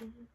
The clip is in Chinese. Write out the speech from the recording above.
嗯。